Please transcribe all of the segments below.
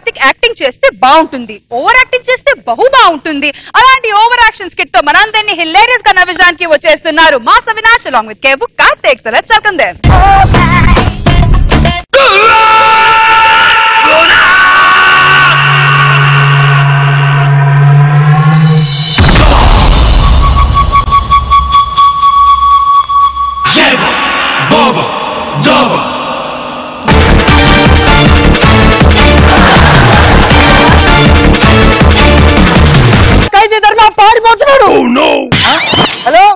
Karthik acting చేస్తే బాగుంటుంది. Over acting చేస్తే బహు బాగుంటుంది అలాంటి ఓవర్ యాక్షన్ స్కిట్తో మనందరినీ హిల్లేరియస్గా నవ్వించడానికి వచ్చేస్తున్నారు mass Avinash along with Kevvu Karthik so let's welcome them Double!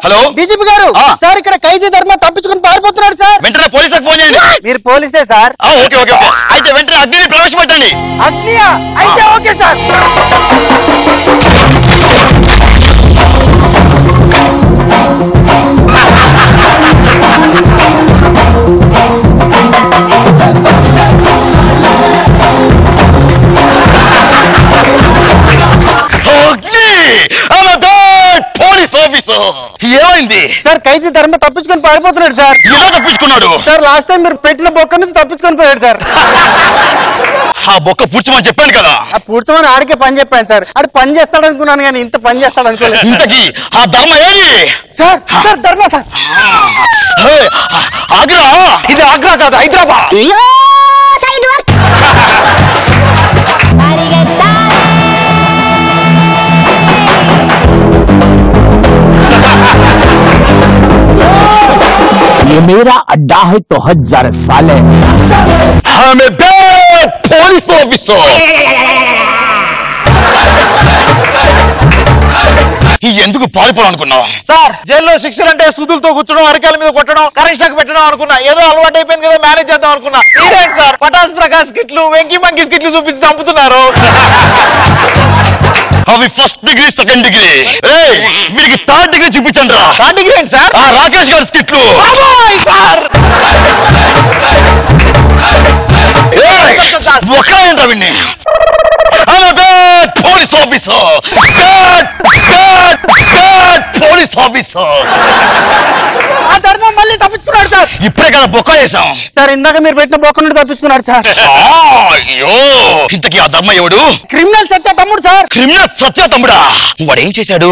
Hello. DGP గారు. సార్ ఇక్కడ ఖైదీ ధర్మ తప్పించుకుని పారిపోతున్నాడు సార్. వెంటనే పోలీసులకు ఫోన్ చేయండి. మీరు పోలీసే సార్. Okay okay. అయితే వెంటనే అగ్నిని ప్రవేశపెట్టండి. అగ్నియా? అయితే ఓకే సార్. తప్పించుకొని పారిపోతున్నాడు సార్. ఎలా తప్పించుకున్నాడు. సార్ లాస్ట్ టైం మీరు పెట్టిన బొక్క నుంచి తప్పించుకొని పోయాడు సార్. ఆ బొక్క పూడ్చమని చెప్పాను కదా. ఆ పూడ్చమని ఆడికే పని చెప్పాను సార్. ఆడు పని చేస్తాడు అనుకున్నాను కానీ ఇంత పని చేస్తాడు అనుకోలేదు. ఇంతకి ఆ ధర్మ ఏది? Sir sir Dharma sir. Hey, Agra. ఇది ఆగ్రా కాదు హైదరాబాద్. ये मेरा अड्डा है तो हजार साले ఆమె పోలీస్ ఆఫీసర్ ఎందుకు పారిపోవాలనుకున్నావు సార్ జైల్లో శిక్షలు అంటే సుదులతో కూర్చోడం అరికాల మీద కొట్టడం కరెంట్ షాక్ పెట్టడం అనుకున్నా ఏదో అలవాటు అయిపోయింది కదా మేనేజ్ చేద్దాం అనుకున్నా మీరేంటి సార్ పటాస్ ప్రకాష్ కిట్లు వెంకీ మంకీ స్కిట్లు చూపించి చంపుతున్నారు అవి ఫస్ట్ డిగ్రీ సెకండ్ డిగ్రీ వీరికి థర్డ్ డిగ్రీ చూపించండి రా. థర్డ్ డిగ్రీ ఏంటి సార్? ఆ రాకేష్ గారి స్కిట్లు. సార్! ఒక ఏంట్రా విన్ని పోలీస్ ఆఫీసర్. పోలీస్ ఆఫీసర్ ఆ ధర్మం మళ్ళీ తప్పించుకున్నాడు సార్ ఇప్పుడే కదా బొక్క వేసాం సార్ ఇందాక మీరు పెట్టిన బొక్క నుండి తప్పించుకున్నాడు సార్. అయ్యో ఇంతకీ ఆ ధర్మ ఎవడు? క్రిమినల్ సత్య తమ్ముడు సార్. క్రిమినల్ సత్య తమ్ముడా? వాడు ఏం చేశాడు?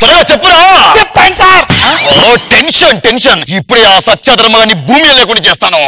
త్వరగా చెప్పురా. చెప్పండి సార్. ఓ టెన్షన్ టెన్షన్. ఇప్పుడే ఆ సత్య ధర్మాన్ని భూమి లేకుండా చేస్తాను.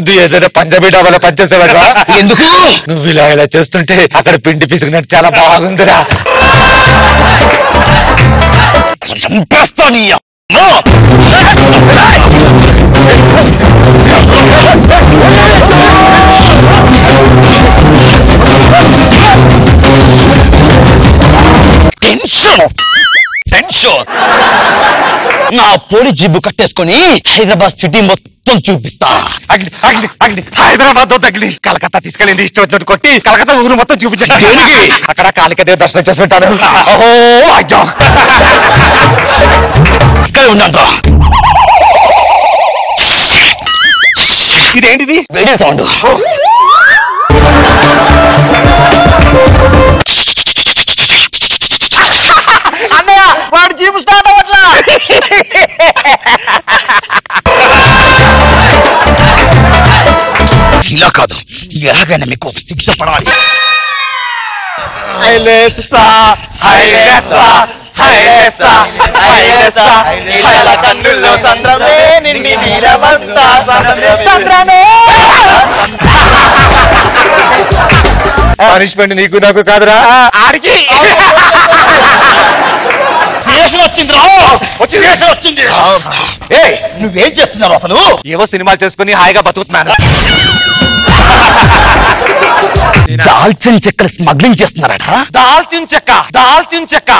ముందు ఏదైనా పంజాబీ డాబాలో పనిచేసేవాడు ఎందుకు? నువ్వు ఇలా ఇలా చేస్తుంటే అక్కడ పిండి పిసుకున్నట్టు చాలా బాగుందిరా. చంపేస్తా నీ అమ్మ. టెన్షన్! టెన్షన్ నా పోలి జిబ్బు కట్టేసుకొని హైదరాబాద్ సిటీ మొత్తం చూపిస్తా. అగ్ని అగ్ని అగ్ని. హైదరాబాద్ తగిలి. కలకత్తా తీసుకెళ్ళింది ఇష్టం వచ్చినట్టు కొట్టి కలకత్తా ఊరు మొత్తం చూపించండి. దేనికి? అక్కడ కాళికదేవి దర్శనం ఓహో! అయ్యో! ఇక్కడ ఉన్నాను ఇదేంటిది? వేడే సౌండ్. జీపు స్టార్ట్ అవ్వట్లా? ఇలా కాదు ఎలాగైనా మీకు శిక్ష పడాలి. కన్నుల్లో సంద్రమే నిండి సంద్రమే. పనిష్మెంట్ నీకు నాకు కాదురా. ఆడికి! దేశం వచ్చింది రా వచ్చి దేశం వచ్చింది! ఏ నువ్వేం చేస్తున్నావు అసలు? ఏవో సినిమాలు చేసుకుని హాయిగా బతుకుతున్నాను. దాల్చిన చెక్కలు స్మగ్లింగ్ చేస్తున్నారట. దాల్చిన చెక్క దాల్చిన చెక్క.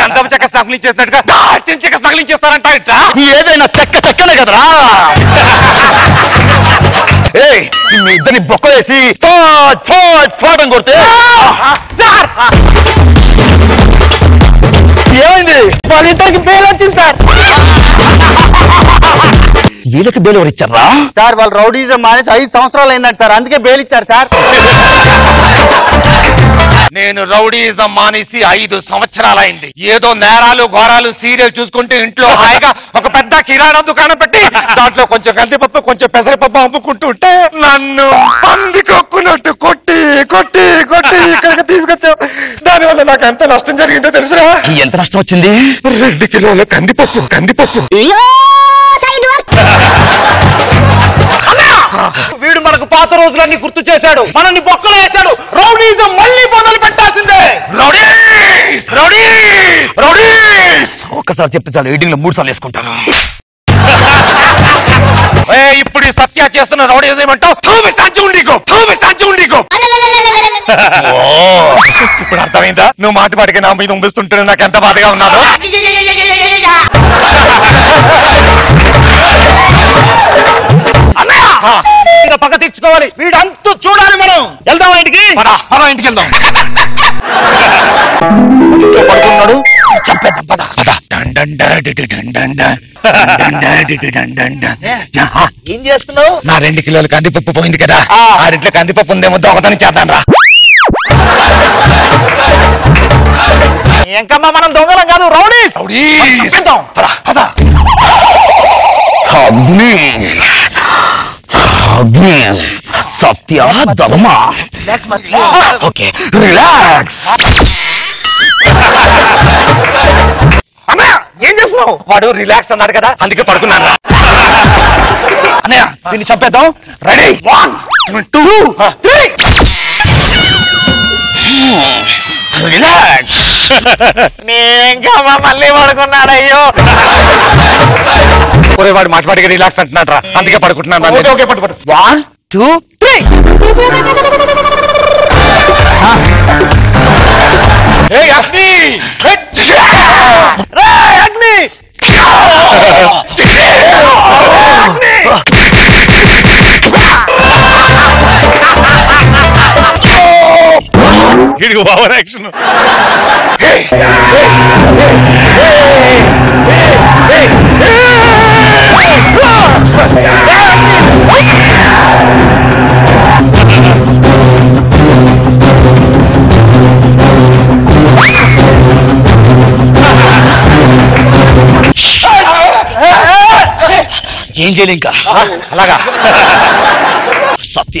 గంధం చెక్క స్మగ్లింగ్ చేసినట్టుగా దాల్చిన చెక్క స్మగ్లింగ్ చేస్తారంట ఇట్లా? ఏదైనా చెక్క చెక్కనే కదరా? ఏయ్ మీ ఇద్దరిని బొక్క వేసి ఫాట్ ఫాట్ ఫాట్ అని కొడితే సార్! ఏమైంది? వాళ్ళిద్దరికి బెయిల్ వచ్చింది సార్. వీళ్ళకి బెయిల్ ఎవరు ఇచ్చారా? సార్ వాళ్ళు రౌడీజం మానేసి ఐదు సంవత్సరాలు అయిందంట సార్. అందుకే బెయిల్ ఇచ్చారు సార్. నేను రౌడీజం మానేసి ఐదు సంవత్సరాలైంది. ఏదో నేరాలు ఘోరాలు సీరియల్ చూసుకుంటూ ఇంట్లో హాయిగా ఒక పెద్ద కిరాణా దుకాణం పెట్టి దాంట్లో కొంచెం కందిపప్పు కొంచెం పెసరపప్పు అమ్ముకుంటూ ఉంటే నన్ను పంది కొక్కునట్టు కొట్టి కొట్టి కొట్టి ఇక్కడికి తీసుకొచ్చావు. దానివల్ల నాకు ఎంత నష్టం జరిగిందో తెలుసురా? ఎంత నష్టం వచ్చింది? రెండు కిలోల కందిపప్పు కందిపప్పు. పాత రోజులన్నీ గుర్తు చేశాడు. మనల్ని బొక్కలు వేశాడు. రౌడీజం మళ్ళీ మొదలు పెట్టాల్సిందే. రౌడీస్! రౌడీస్! రౌడీస్! ఒక్కసారి చెప్తే చాలు ఎయిటింగ్లో మూడు సార్లు వేసుకుంటారు ఏ ఇప్పుడు ఈ సత్య చేస్తున్న రౌడీజం ఏమంటావు? చూపిస్తాను చూడండికో చూపిస్తాను చూడండికో ఇప్పుడు అర్థమైందా నువ్వు మాటి మాటికి నా మీద ఉంపిస్తుంటే నాకు. ఎంత బాధగా ఉన్నాదో తెచ్చుకోవాలి వీడంతు చూడాలి మనం. వెళ్దాం ఇంటికి? పద ఇంటికి వెళ్దాం. పడుకున్నాడు. పద. పద. ఏం చేస్తున్నావు? నా రెండు కిలోల కందిపప్పు పోయింది కదా. ఆ. రెంట్లో కందిపప్పు ఉందేమో దొంగతనం చేద్దాం రా ఎంకమ్మా మనం దొంగలం కాదు. పద పద. అగ్ని సత్య ధర్మ ఓకే రిలాక్స్. అన్నయ్య ఏం చేస్తున్నావు? వాడు రిలాక్స్ అన్నాడు కదా అందుకే పడుకున్నాను రా. అన్నయ్య దీన్ని చంపేద్దాం. Ready one two three. Relax. ఎంకమ్మా మళ్ళీ పడుకున్నాడు అయ్యో ఒరే వాడు మాటిమాటికి రిలాక్స్ అంటున్నాడు రా అందుకే పడుకుంటున్నాను నేను. ఓకే పట్టు పట్టు. వన్ టూ త్రీ ఏయ్, అగ్ని! రేయ్, అగ్ని! ఇడికి ఓవర్ యాక్షన్ ఏం చేయలే ఇంకా అలాగా సత్య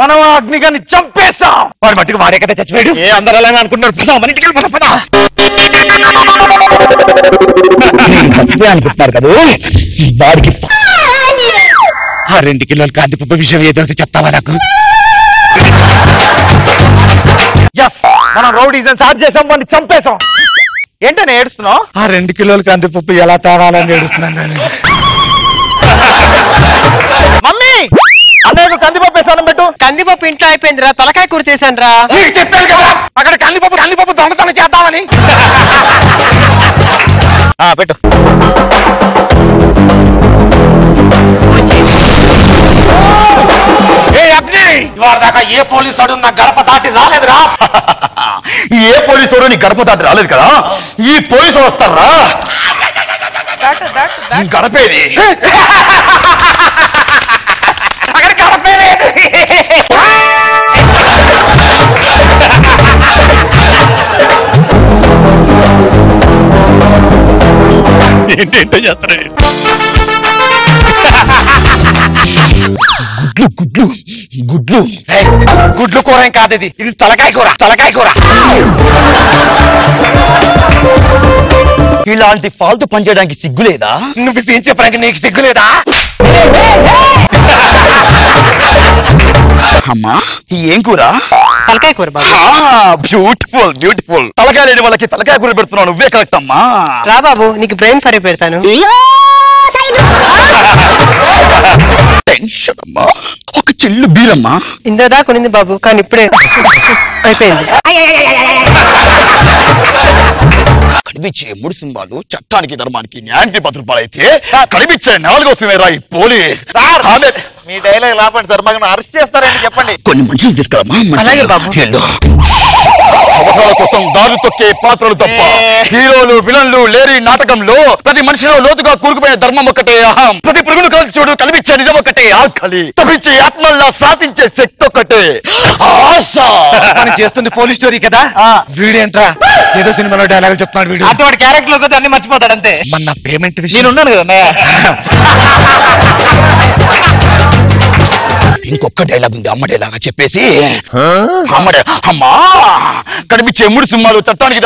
మనం ఆ అగ్నిగాన్ని చంపేశాం. వాడు మట్టికి వాడే కదా చచ్చిపోయాడు. ఏ అందరూ అలాగే అనుకుంటున్నారు. పద, మన ఇంటికి వెళ్ళి పద, అనుకుంటున్నారు కదా? వాడికి ఆ రెండు కిలోల కందిపప్పు విషయం ఏదో ఒకటి చెప్తావా నాకు? ఎస్ మనం రౌడీజం స్టార్ట్ చేసాం వాడిని చంపేశాం. ఏంటని ఏడుస్తున్నావు? ఆ రెండు కిలోల కందిపప్పు ఎలా తేవాలని ఏడుస్తున్నాను నేను. కందిపప్పు ఇంట్లో అయిపోయిందిరా తలకాయ కూర చేశాను రా నీకు చెప్పాను కదా! అక్కడ కందిపప్పు కందిపప్పు దొంగతనం చేద్దామని! ఆ, పెట్టు. ఏ అగ్ని! ఇవాళ దాకా ఏ పోలీసు నా గడప దాటి రాలేదురా? ఏ పోలీసు నీ గడప దాటి రాలేదు కదా? ఈ పోలీసు వస్తారా గడపేది? ఏంటేంటో చేస్తాడు గుడ్లు గుడ్లు గుడ్లు. కూర ఏం కాదు ఇది. ఇది తలకాయ కూర తలకాయ కూర. ఇలాంటి ఫాల్తు పని చేయడానికి సిగ్గులేదా నువ్వు సీన్ చెప్పడానికి నీకు సిగ్గులేదా అమ్మా ఏం కూర? తలకాయ కూర బాబు. బ్యూటిఫుల్ బ్యూటిఫుల్ తలకాయ లేని వాళ్ళకి తలకాయ కూర పెడుతున్నావు నువ్వే కరెక్ట్ అమ్మా. రా బాబు నీకు బ్రెయిన్ ఫరీ పెడతాను. టెన్షన్ అమ్మా. ఒక చిల్లు బీరమ్మా. ఇందా కొనింది బాబు కానీ ఇప్పుడే అయిపోయింది. కనిపించే మూడు సింహాలు చట్టానికి ధర్మానికి న్యాయానికి అయితే కనిపించే నాలుగో సింహరా ఈ పోలీస్. మీ డైలాగ్ లాపండి సార్ మాకు అరెస్ట్ చేస్తారండి చెప్పండి. కొన్ని. వెళ్ళు అవసరాల కోసం దారి తొక్కే పాత్రలు తప్ప హీరోలు విలన్లు లేరి నాటకంలో ప్రతి మనిషిలో లోతుగా కూరుకుపోయే ధర్మం ఒక్కటే అహం. ప్రతి పురుగును కలిసి చూడు కనిపించే నిజం ఒక్కటే ఆకలి తప్పించే ఆత్మల్లా శాసించే శక్తి ఒక్కటే. ఆశ. చేస్తుంది పోలీస్ స్టోరీ కదా? వీడేంట్రా? ఏదో సినిమాలో డైలాగ్ చెప్తున్నాడు వీడు. అటువంటి క్యారెక్టర్లో అన్ని మర్చిపోతాడు అంతే. మన పేమెంట్ నేను విషయం? ఉన్నాను కదా. ఇంకొక డైలాగ్ ఉంది అమ్మ డైలాగా చెప్పేసి. అమ్మ అమ్మా! కనిపించే మూడు సింహాలు చట్టానికి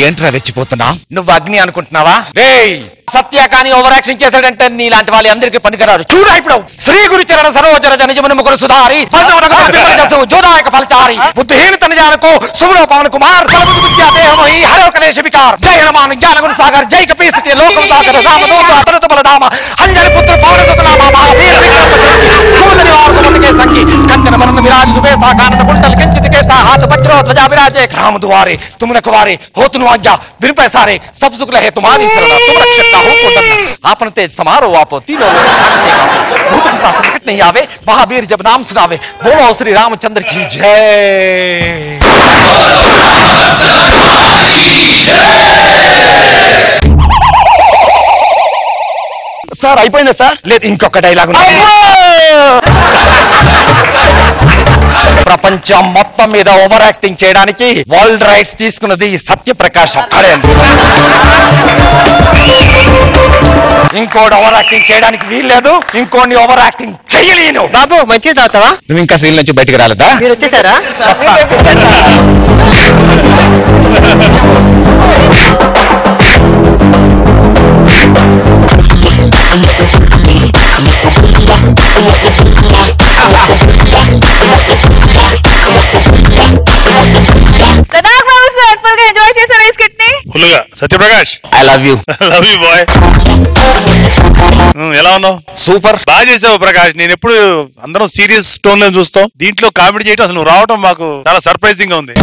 ఏంట్రా రెచ్చిపోతున్నా? నువ్వు అగ్ని అనుకుంటున్నావా? రేయ్! సత్య కానీ ఓవర్ చేశాడంటే నీ లాంటి వాళ్ళు అందరికీ పనికిరారు. చూడా ఇప్పుడు శ్రీ గురు చరణ సరోజర జనజీవన ముగ్గురు సుధారి జోదాయక ఫలచారి బుద్ధిహీనత జానకు సుమరో పవన్ కుమార్ విద్యా దేహమై వికార్ జయ జ్ఞాన గురు సాగర్ జై కపీ లోకం సాగర రామ అతనుత పుత్ర పవన సుతనామ మహావీర సఖి కంచన మరణ విరాజ సుబేసా కానత కుంటల కించిత కేసా హాత పత్రో ధ్వజా విరాజే గ్రామ దువారే తుమనకు వారే హోతును तुम आज्ञा बिन पैसारे सब सुख रहे तुम्हारी शरण तुम रक्षक हो को दंड आपन तेज समारो आपो तीनों लोग शांति कापो। भूत पिशाच निकट नहीं आवे महावीर जब नाम सुनावे बोलो श्री रामचंद्र की जय సార్ అయిపోయిందా సార్ లేదు ఇంకొక డైలాగ్ ప్రపంచం మొత్తం మీద ఓవర్ యాక్టింగ్ చేయడానికి వరల్డ్ రైట్స్ తీసుకున్నది ఈ సత్యప్రకాష్ ఒక్కడే ఇంకోటి ఓవర్ యాక్టింగ్ చేయడానికి వీల్లేదు ఇంకోటి ఓవర్ యాక్టింగ్ చెయ్యలేను బాబు మంచిది తాగుతావా? నువ్వు ఇంకా సీన్ నుంచి బయటకు రాలేదా? మీరు వచ్చేసారా? ఫుల్గా Satyaprakash. I love you love you boy ఎలా ఉన్నావు? సూపర్ బాగా చేసావు ప్రకాష్. నేను ఎప్పుడు అందరం సీరియస్ టోన్లో చూస్తాం. దీంట్లో కామెడీ చేయడం అసలు నువ్వు రావడం మాకు చాలా సర్ప్రైజింగ్గా ఉంది.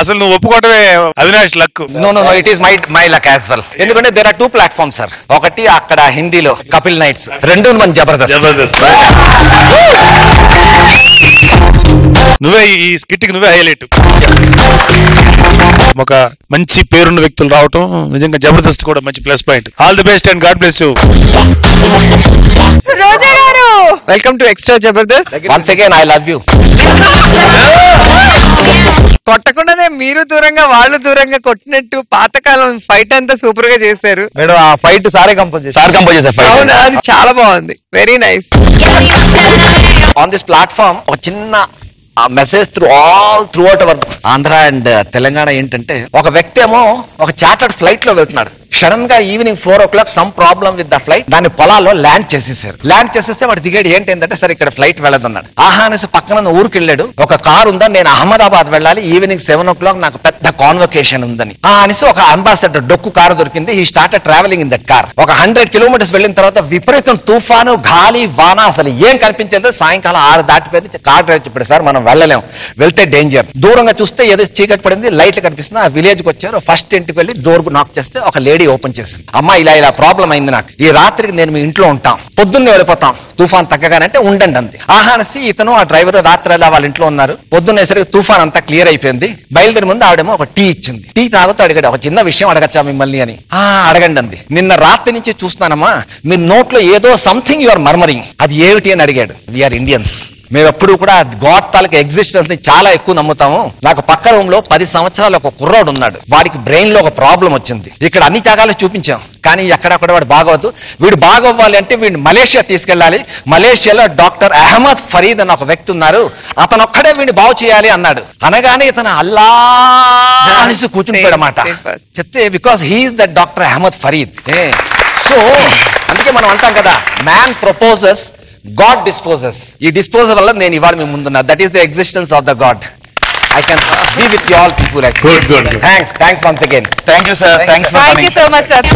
అసలు నువ్వు ఒప్పుకోవటమే Avinash luck. No no no it is my my luck as well ఎందుకంటే there are two platform sir ఒకటి అక్కడ హిందీలో కపిల్ నైట్స్. రెండు మన జబర్దస్త్. జబర్దస్త్. నువ్వే ఈ స్కిట్కి నువ్వే హైలైట్. ఒక మంచి పేరున్న వ్యక్తులు రావటం నిజంగా జబర్దస్త్ కూడా మంచి plus point. All the best and God bless you Roja గారు! Welcome to extra Jabardasth once again I love you కొట్టకుండానే మీరు దూరంగా వాళ్ళు దూరంగా కొట్టినట్టు పాతకాలం ఫైట్ అంతా సూపర్గా చేశారు. మేడం ఆ ఫైట్ సారే కంపోజ్ చేశారు. సార్ కంపోజ్ చేశారు. అవునా? అది చాలా బాగుంది. Very nice on this platform ఒక చిన్న ఆ message through all throughout our Andhra and Telangana ఏంటంటే ఒక వ్యక్తి ఏమో ఒక చార్టర్డ్ ఫ్లైట్లో వెళ్తున్నాడు. సడన్గా evening four o'clock some problem with the flight దాని పొలాల్లో ల్యాండ్ చేసేసారు ల్యాండ్ చేసేస్తే వాడు దిగాడు ఏంటి ఏంటంటే సరే ఇక్కడ ఫ్లైట్ వెళ్ళదన్నాడు. ఆహా అనేసి పక్కన ఊరికి వెళ్ళాడు ఒక కార్ ఉందా? నేను అహ్మదాబాద్ వెళ్ళాలి. ఈవినింగ్ సెవెన్ ఓ క్లాక్ నాకు పెద్ద కాన్వకేషన్ ఉందని. ఆ అనేసి ఒక అంబాసిడర్ డొక్కు కారు దొరికింది. ఈ start travelling in that car ఒక హండ్రెడ్ కిలోమీటర్స్ వెళ్ళిన తర్వాత విపరీతం తుఫాను గాలి వాన అసలు ఏం కనిపించలేదు. సాయంకాలం ఆరు దాటిపోయింది. కార్ డ్రైవర్ చెప్పాడు సార్ మనం వెళ్ళలేం. వెళ్తే డేంజర్ దూరంగా చూస్తే ఏదో చీకటి పడింది. లైట్లు కనిపిస్తుంది ఆ విలేజ్కి వచ్చారు. ఫస్ట్ ఇంటికి వెళ్ళి డోర్ నాక్ చేస్తే ఒక లేడీ ఓపెన్ చేసింది. అమ్మా ఇలా ఇలా ప్రాబ్లం అయింది నాకు. ఈ రాత్రికి నేను మీ ఇంట్లో ఉంటాం. పొద్దున్నే వెళ్ళిపోతాం. తుఫాన్ తగ్గగానంటే ఉండండి అంది. ఆహానసి ఇతను ఆ డ్రైవర్ రాత్రి అలా వాళ్ళ ఇంట్లో ఉన్నారు? పొద్దున్నేసరికి తుఫాన్ అంతా క్లియర్ అయిపోయింది. బయలుదేరి ముందు ఆవిడేమో ఒక టీ ఇచ్చింది. టీ తాగుతూ అడిగాడు ఒక చిన్న విషయం అడగచ్చా మిమ్మల్ని? అని. ఆ అడగండి అంది. నిన్న రాత్రి నుంచి చూస్తున్నానమ్మా. మీ నోట్లో ఏదో సంథింగ్ యువర్ మర్మరింగ్ అది ఏమిటి? అని అడిగాడు. వీఆర్ ఇండియన్స్ మేము ఎప్పుడు కూడా గాడ్ తాలూకు ఎగ్జిస్టెన్స్ని చాలా ఎక్కువ నమ్ముతాము. నాకు పక్క రూమ్లో పది సంవత్సరాలు ఒక కుర్రాడు ఉన్నాడు. వాడికి బ్రెయిన్లో ఒక ప్రాబ్లం వచ్చింది. ఇక్కడ అన్ని జాగాలు చూపించాం. కానీ ఎక్కడక్కడ వాడు బాగోదు. వీడు బాగవ్వాలి అంటే వీడిని మలేషియా తీసుకెళ్ళాలి. మలేషియాలో డాక్టర్ అహ్మద్ ఫరీద్ అన్న ఒక వ్యక్తి ఉన్నారు. అతను ఒక్కడే వీడిని బాగు చేయాలి అన్నాడు. అనగానే ఇతను అల్లా అనేసి కూర్చుంటాడు అన్నమాట. చెప్తే because he is the doctor Ahmed Farid. So అందుకే మనం అంటాం కదా మ్యాన్ ప్రపోజెస్ గాడ్ డిస్పోజెస్ ఈ డిస్పోజల్ వల్ల నేను ఇవాళ మీ ముందున్నా. That is the existence of the god I can be with you all people Good, good, good. Thanks thanks once again thank you sir thanks for thank you so much sir